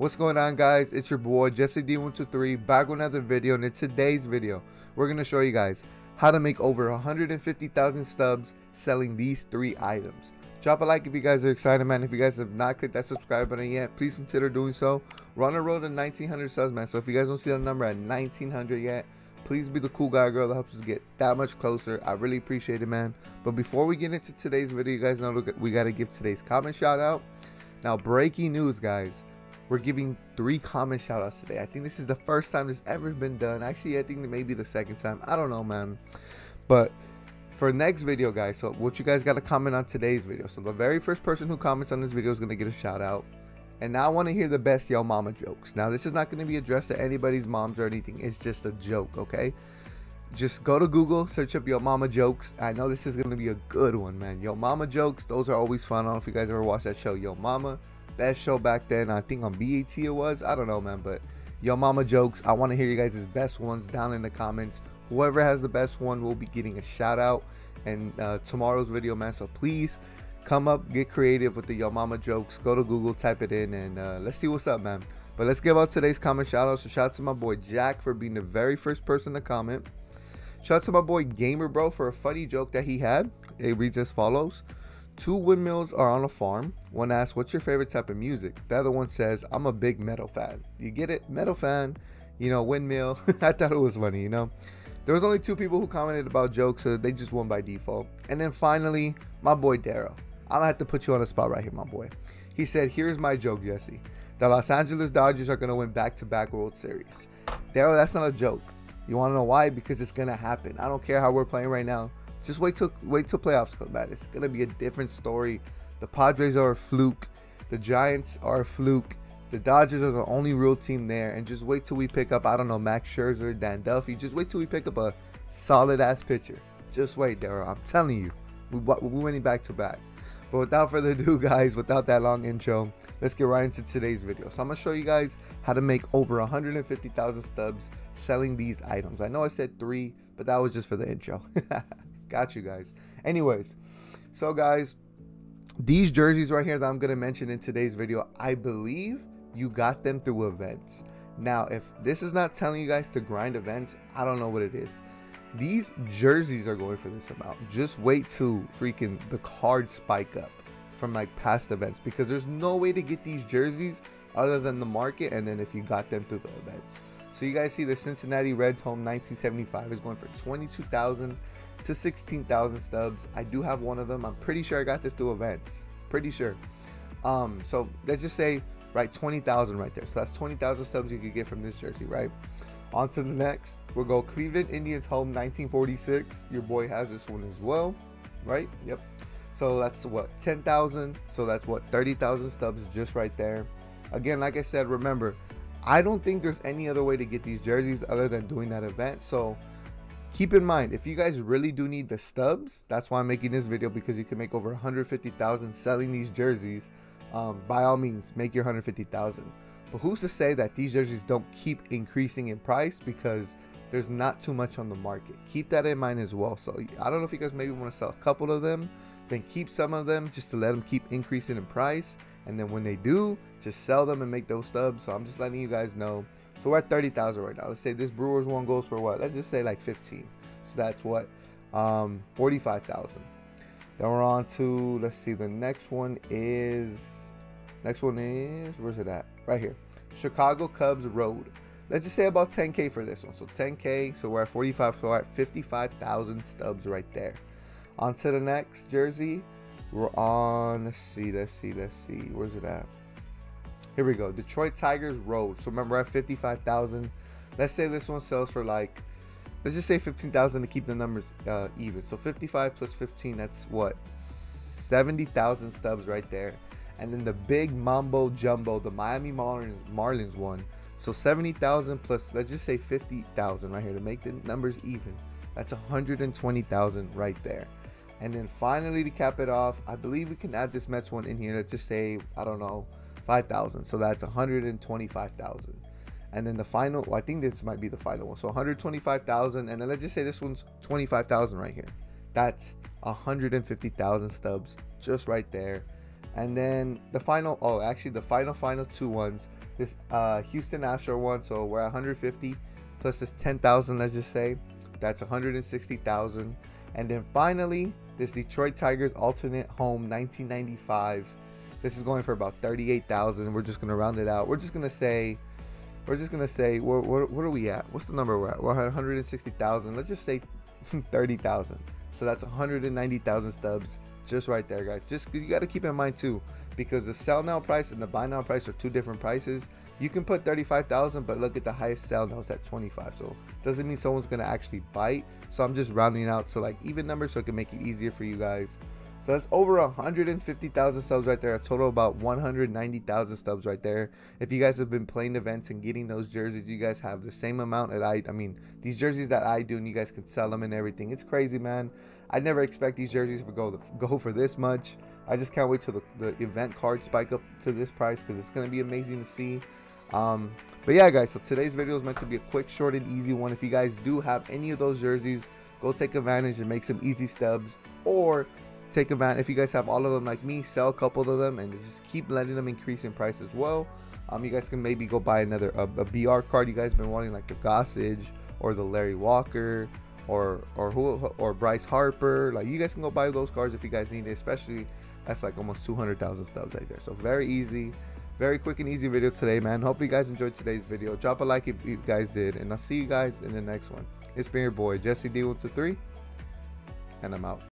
What's going on guys? It's your boy Jesse D123 back with another video and in today's video we're going to show you guys how to make over 150,000 stubs selling these three items. Drop a like if you guys are excited man. If you guys have not clicked that subscribe button yet, please consider doing so. We're on the road to 1900 subs man. So if you guys don't see the number at 1900 yet, please be the cool guy girl that helps us get that much closer. I really appreciate it man. But before we get into today's video, you guys know we got to give today's comment shout out. Now breaking news guys we're giving three comment shout outs today. I think this is the first time this ever been done. Actually, I think maybe the second time. I don't know, man. But for next video, guys, so what you guys got to comment on today's video. So the very first person who comments on this video is going to get a shout out. And now I want to hear the best Yo Mama jokes. Now, this is not going to be addressed to anybody's moms or anything. It's just a joke, okay? Just go to Google, search up Yo Mama jokes. I know this is going to be a good one, man. Yo Mama jokes, those are always fun. I don't know if you guys ever watched that show, Yo Mama best show back then. I think on BET it was. I don't know, man. But Yo Mama jokes. I want to hear you guys' best ones down in the comments. Whoever has the best one will be getting a shout out and uh, tomorrow's video, man. So please come up, get creative with the Yo Mama jokes. Go to Google, type it in, and uh, let's see what's up, man. But let's give out today's comment shout out. So shout out to my boy Jack for being the very first person to comment. Shout out to my boy Gamer Bro for a funny joke that he had. It reads as follows. Two windmills are on a farm. One asks, What's your favorite type of music? The other one says, I'm a big metal fan. You get it? Metal fan, you know, windmill. I thought it was funny, you know? There was only two people who commented about jokes, so they just won by default. And then finally, my boy Daryl. I'm gonna have to put you on the spot right here, my boy. He said, Here's my joke, Jesse. The Los Angeles Dodgers are gonna win back to back World Series. Daryl, that's not a joke. You wanna know why? Because it's gonna happen. I don't care how we're playing right now. Just wait till wait till playoffs come back. It's gonna be a different story. The Padres are a fluke. The Giants are a fluke. The Dodgers are the only real team there. And just wait till we pick up, I don't know, Max Scherzer, Dan Duffy. Just wait till we pick up a solid ass pitcher. Just wait, Daryl. I'm telling you, we, we're winning back to back. But without further ado, guys, without that long intro, let's get right into today's video. So I'm gonna show you guys how to make over 150,000 stubs selling these items. I know I said three, but that was just for the intro. Got you guys. Anyways, so guys, these jerseys right here that I'm going to mention in today's video, I believe you got them through events. Now, if this is not telling you guys to grind events, I don't know what it is. These jerseys are going for this amount. Just wait till freaking the card spike up from like past events because there's no way to get these jerseys other than the market and then if you got them through the events. So you guys see the Cincinnati Reds home 1975 is going for 22,000 to 16,000 stubs. I do have one of them. I'm pretty sure I got this through events. Pretty sure. Um, so let's just say, right, 20,000 right there. So that's 20,000 stubs you could get from this jersey, right? On to the next. We'll go Cleveland Indians home 1946. Your boy has this one as well, right? Yep. So that's what 10,000. So that's what 30,000 stubs just right there. Again, like I said, remember, I don't think there's any other way to get these jerseys other than doing that event. So keep in mind if you guys really do need the stubs that's why i'm making this video because you can make over 150000 selling these jerseys. Um, by all means make your 150000 but who's to say that these jerseys don't keep increasing in price because there's not too much on the market? Keep that in mind as well. So i don't know if you guys maybe want to sell a couple of them then keep some of them just to let them keep increasing in price and then when they do just sell them and make those stubs so i'm just letting you guys know so we're at 30,000 right now. Let's say this Brewers one goes for what? Let's just say like 15. So that's what? Um, 45,000. Then we're on to, let's see, the next one is, next one is, where's it at? Right here. Chicago Cubs Road. Let's just say about 10K for this one. So 10K, so we're at 45, so we're at 55,000 stubs right there. On to the next jersey. We're on, let's see, let's see, let's see. Where's it at? Here we go. Detroit Tigers Road. So remember at 55,000. Let's say this one sells for like, let's just say 15,000 to keep the numbers uh, even. So 55 plus 15, that's what? 70,000 stubs right there. And then the big Mambo Jumbo, the Miami Marlins, Marlins one. So 70,000 plus, let's just say 50,000 right here to make the numbers even. That's 120,000 right there. And then finally to cap it off, I believe we can add this Mets one in here to just say, I don't know, 5,000. So that's 125,000. And then the final, well, I think this might be the final one. So 125,000. And then let's just say this one's 25,000 right here. That's 150,000 stubs just right there. And then the final, oh, actually the final, final two ones. This uh, Houston Astro one, so we're at 150 plus this 10,000, let's just say. That's 160,000. And then finally, this Detroit Tigers alternate home 1995. This is going for about 38,000. We're just gonna round it out. We're just gonna say, we're just gonna say, what, what, what are we at? What's the number we're at? We're at 160,000. Let's just say 30,000. So that's 190,000 stubs just right there, guys. Just you got to keep in mind too, because the sell now price and the buy now price are two different prices. You can put 35,000, but look at the highest sell now is at 25. So doesn't mean someone's gonna actually bite. So I'm just rounding out to like even numbers so it can make it easier for you guys. So that's over 150,000 subs right there. A total about 190,000 subs right there. If you guys have been playing events and getting those jerseys, you guys have the same amount that I. I mean, these jerseys that I do, and you guys can sell them and everything. It's crazy, man. I never expect these jerseys to go go for this much. I just can't wait till the, the event card spike up to this price because it's gonna be amazing to see. Um, but yeah, guys. So today's video is meant to be a quick, short, and easy one. If you guys do have any of those jerseys, go take advantage and make some easy stubs or take advantage if you guys have all of them like me sell a couple of them and just keep letting them increase in price as well. Um you guys can maybe go buy another a, a br card. You guys been wanting like the gossage or the larry walker or or who or bryce harper. Like you guys can go buy those cards if you guys need it especially that's like almost 200,000 stubs right there. So very easy very quick and easy video today man. Hopefully you guys enjoyed today's video. Drop a like if you guys did and i'll see you guys in the next one. It's been your boy jesse d123 and i'm out